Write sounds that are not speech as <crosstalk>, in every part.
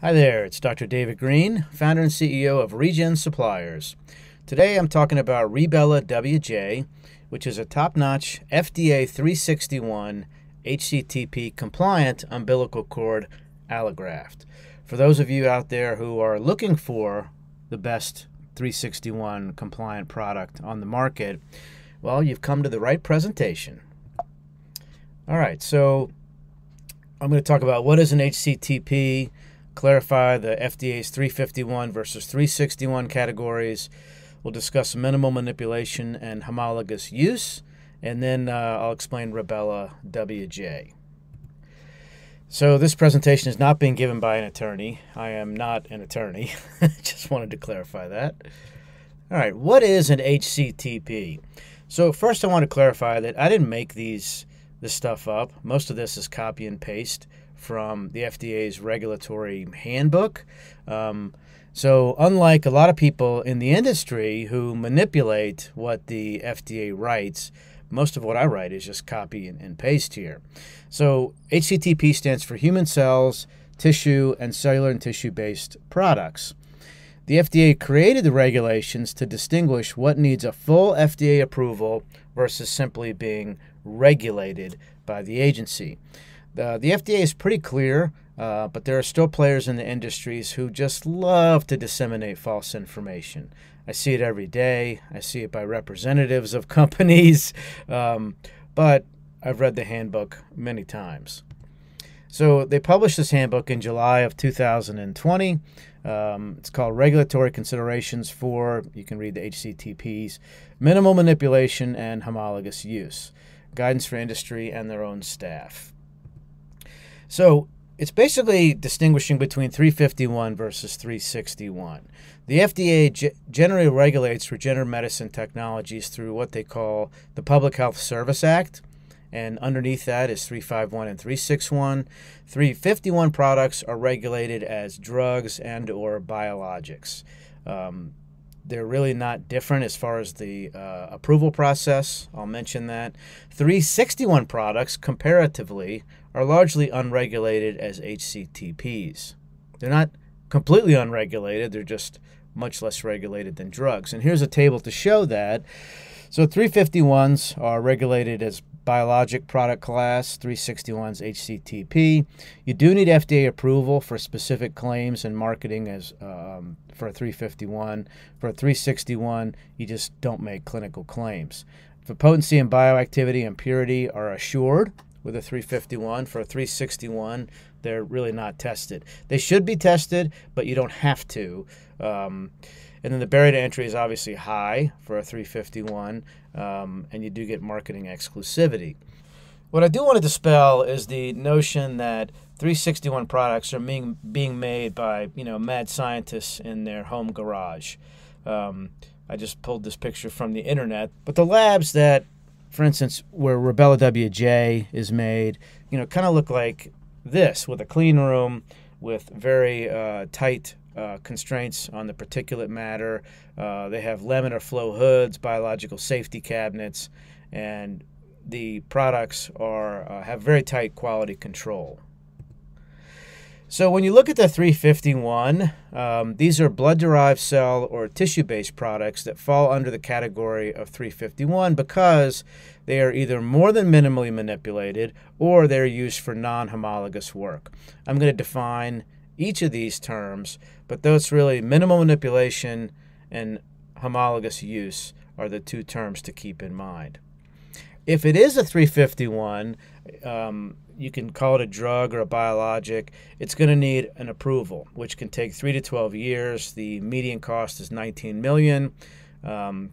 Hi there, it's Dr. David Greene, founder and CEO of Regen Suppliers. Today I'm talking about Rebella WJ, which is a top notch FDA 361 HCTP compliant umbilical cord allograft. For those of you out there who are looking for the best 361 compliant product on the market, well, you've come to the right presentation. All right, so I'm going to talk about what is an HCTP clarify the FDA's 351 versus 361 categories. We'll discuss minimal manipulation and homologous use, and then uh, I'll explain Rebella WJ. So, this presentation is not being given by an attorney. I am not an attorney. <laughs> Just wanted to clarify that. All right, what is an HCTP? So, first, I want to clarify that I didn't make these this stuff up. Most of this is copy and paste from the FDA's regulatory handbook. Um, so, unlike a lot of people in the industry who manipulate what the FDA writes, most of what I write is just copy and, and paste here. So, HCTP stands for human cells, tissue, and cellular and tissue based products. The FDA created the regulations to distinguish what needs a full FDA approval versus simply being regulated by the agency. Uh, the FDA is pretty clear, uh, but there are still players in the industries who just love to disseminate false information. I see it every day. I see it by representatives of <laughs> companies, um, but I've read the handbook many times. So they published this handbook in July of 2020. Um, it's called Regulatory Considerations for, you can read the HCTPs, Minimal Manipulation and Homologous Use, Guidance for Industry and Their Own Staff. So it's basically distinguishing between 351 versus 361. The FDA g- generally regulates regenerative medicine technologies through what they call the Public Health Service Act, and underneath that is 351 and 361. 351 products are regulated as drugs and or biologics. Um, they're really not different as far as the uh, approval process. I'll mention that. 361 products, comparatively, are largely unregulated as HCTPs. They're not completely unregulated, they're just much less regulated than drugs. And here's a table to show that. So 351s are regulated as biologic product class, 361s HCTP. You do need FDA approval for specific claims and marketing as um, for a 351. For a 361, you just don't make clinical claims. For potency and bioactivity and purity are assured with a 351. For a 361, they're really not tested. They should be tested, but you don't have to. Um, and then the barrier to entry is obviously high for a 351, um, and you do get marketing exclusivity. What I do want to dispel is the notion that 361 products are being being made by you know mad scientists in their home garage. Um, I just pulled this picture from the internet, but the labs that for instance, where Rebella WJ is made, you know, kind of look like this with a clean room with very uh, tight uh, constraints on the particulate matter. Uh, they have laminar flow hoods, biological safety cabinets, and the products are uh, have very tight quality control. So when you look at the 351, um, these are blood-derived cell or tissue-based products that fall under the category of 351 because they are either more than minimally manipulated or they're used for non-homologous work. I'm going to define each of these terms, but those really minimal manipulation and homologous use are the two terms to keep in mind. If it is a 351, um, you can call it a drug or a biologic. It's going to need an approval, which can take three to 12 years. The median cost is 19 million. Um,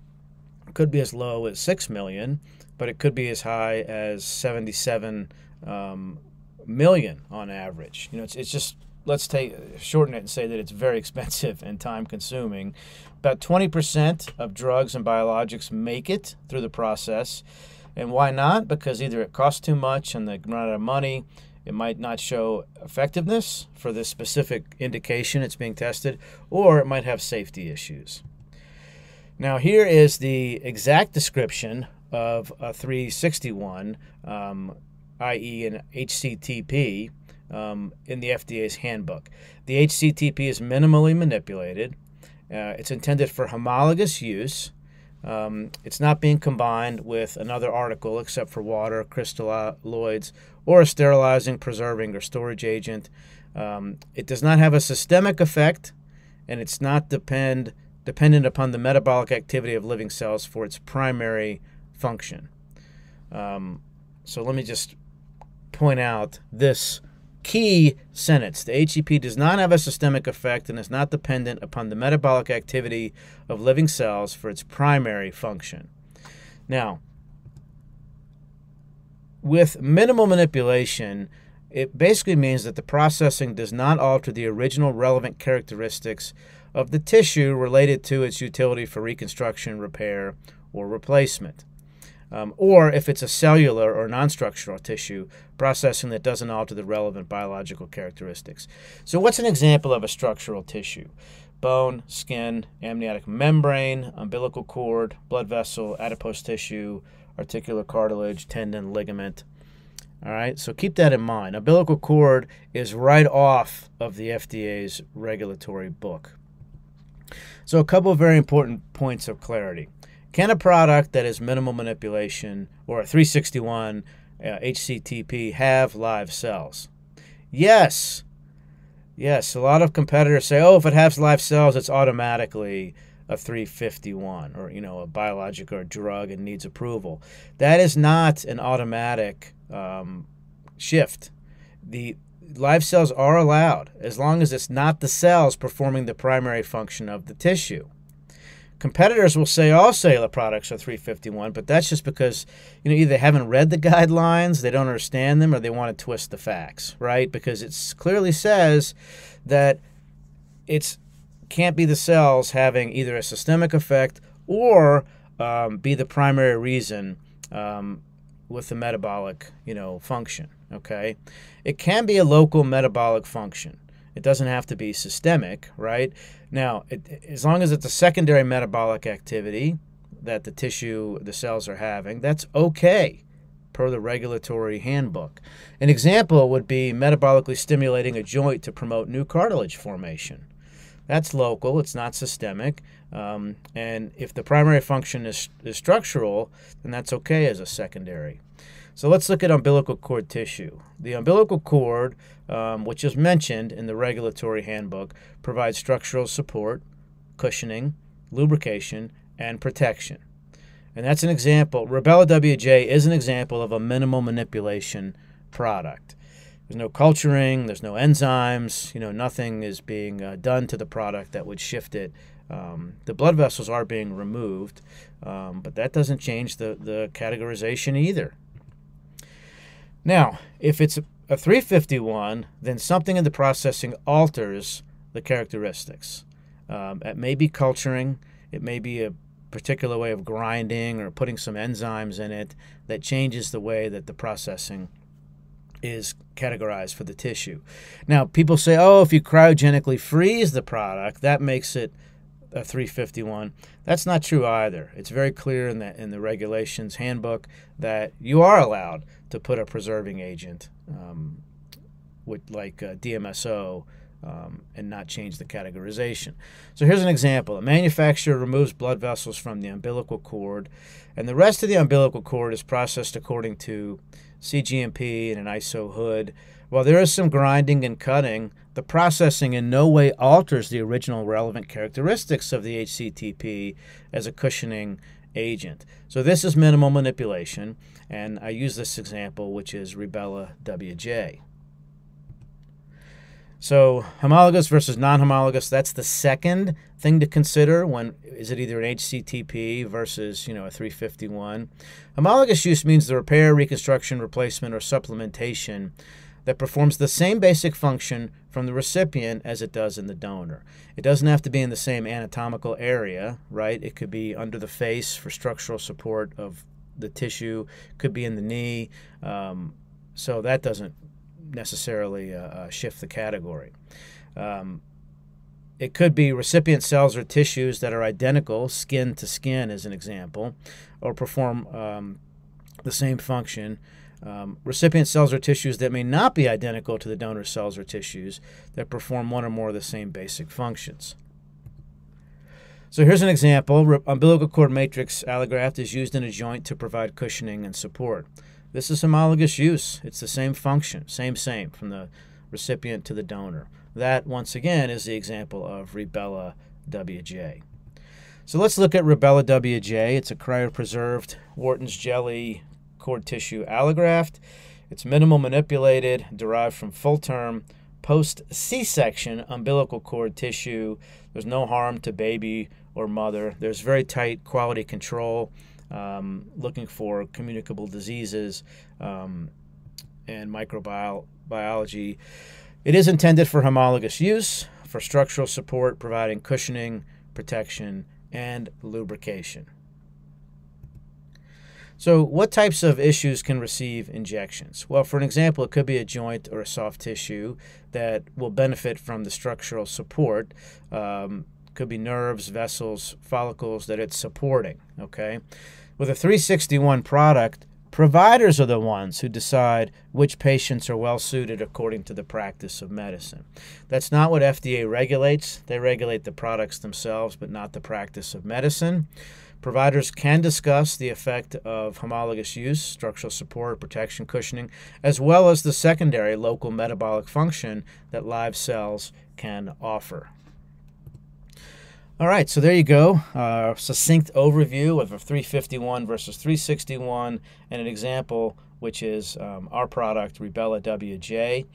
could be as low as 6 million, but it could be as high as 77 um, million on average. You know, it's, it's just let's take shorten it and say that it's very <laughs> expensive and time consuming. About 20% of drugs and biologics make it through the process. And why not? Because either it costs too much and they run out of money, it might not show effectiveness for the specific indication it's being tested, or it might have safety issues. Now, here is the exact description of a 361, um, i.e., an HCTP. Um, in the FDA's handbook. The HCTP is minimally manipulated. Uh, it's intended for homologous use. Um, it's not being combined with another article except for water, crystalloids, or a sterilizing, preserving, or storage agent. Um, it does not have a systemic effect, and it's not depend dependent upon the metabolic activity of living cells for its primary function. Um, so let me just point out this key sentence. The HEP does not have a systemic effect and is not dependent upon the metabolic activity of living cells for its primary function. Now, with minimal manipulation, it basically means that the processing does not alter the original relevant characteristics of the tissue related to its utility for reconstruction, repair, or replacement. Um, or if it's a cellular or non structural tissue, processing that doesn't alter the relevant biological characteristics. So, what's an example of a structural tissue? Bone, skin, amniotic membrane, umbilical cord, blood vessel, adipose tissue, articular cartilage, tendon, ligament. All right, so keep that in mind. Umbilical cord is right off of the FDA's regulatory book. So, a couple of very important points of clarity. Can a product that is minimal manipulation or a 361 uh, HCTP have live cells? Yes. Yes, a lot of competitors say, oh, if it has live cells, it's automatically a 351 or, you know, a biologic or a drug and needs approval. That is not an automatic um, shift. The live cells are allowed as long as it's not the cells performing the primary function of the tissue. Competitors will say all cellular products are 351, but that's just because you know either they haven't read the guidelines, they don't understand them, or they want to twist the facts, right? Because it clearly says that it's can't be the cells having either a systemic effect or um, be the primary reason um, with the metabolic, you know, function. Okay, it can be a local metabolic function. It doesn't have to be systemic, right? Now, it, as long as it's a secondary metabolic activity that the tissue, the cells are having, that's okay per the regulatory handbook. An example would be metabolically stimulating a joint to promote new cartilage formation. That's local, it's not systemic. Um, and if the primary function is, is structural, then that's okay as a secondary. So let's look at umbilical cord tissue. The umbilical cord, um, which is mentioned in the regulatory handbook, provides structural support, cushioning, lubrication, and protection. And that's an example. Rebella WJ is an example of a minimal manipulation product. There's no culturing, there's no enzymes, you know, nothing is being uh, done to the product that would shift it. Um, the blood vessels are being removed, um, but that doesn't change the, the categorization either. Now, if it's a 351, then something in the processing alters the characteristics. Um, it may be culturing, it may be a particular way of grinding or putting some enzymes in it that changes the way that the processing is categorized for the tissue. Now, people say, oh, if you cryogenically freeze the product, that makes it a 351. That's not true either. It's very clear in the in the regulations handbook that you are allowed to put a preserving agent, um, with like uh, DMSO, um, and not change the categorization. So here's an example: a manufacturer removes blood vessels from the umbilical cord, and the rest of the umbilical cord is processed according to CGMP and an ISO hood. While there is some grinding and cutting, the processing in no way alters the original relevant characteristics of the HCTP as a cushioning agent. So this is minimal manipulation, and I use this example, which is Rebella WJ. So homologous versus non-homologous, that's the second thing to consider when is it either an HCTP versus, you know, a 351. Homologous use means the repair, reconstruction, replacement, or supplementation that performs the same basic function from the recipient as it does in the donor. It doesn't have to be in the same anatomical area, right? It could be under the face for structural support of the tissue, could be in the knee. Um, so that doesn't necessarily uh, uh, shift the category. Um, it could be recipient cells or tissues that are identical, skin to skin, as an example, or perform um, the same function um, recipient cells or tissues that may not be identical to the donor cells or tissues that perform one or more of the same basic functions. So here's an example. Umbilical cord matrix allograft is used in a joint to provide cushioning and support. This is homologous use. It's the same function, same, same, from the recipient to the donor. That, once again, is the example of Rebella WJ. So let's look at Rebella WJ. It's a cryopreserved Wharton's jelly cord tissue allograft. It's minimal manipulated, derived from full term post C section umbilical cord tissue. There's no harm to baby or mother. There's very tight quality control, um, looking for communicable diseases um, and microbiology. It is intended for homologous use, for structural support, providing cushioning, protection, and lubrication. So, what types of issues can receive injections? Well, for an example, it could be a joint or a soft tissue that will benefit from the structural support. Um, could be nerves, vessels, follicles that it's supporting. Okay, with a 361 product, providers are the ones who decide which patients are well suited according to the practice of medicine. That's not what FDA regulates. They regulate the products themselves, but not the practice of medicine. Providers can discuss the effect of homologous use, structural support, protection, cushioning, as well as the secondary local metabolic function that live cells can offer. All right, so there you go. Uh, succinct overview of a 351 versus 361 and an example, which is um, our product, Rebella WJ.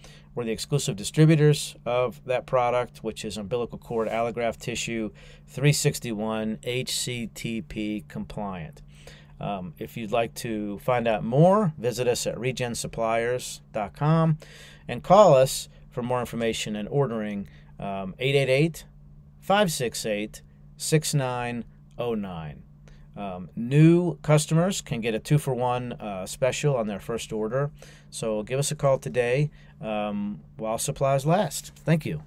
We're the exclusive distributors of that product, which is umbilical cord allograft tissue 361 HCTP compliant. Um, if you'd like to find out more, visit us at regensuppliers.com and call us for more information and ordering um, 888 568 6909. Um, new customers can get a two for one uh, special on their first order. So give us a call today um, while supplies last. Thank you.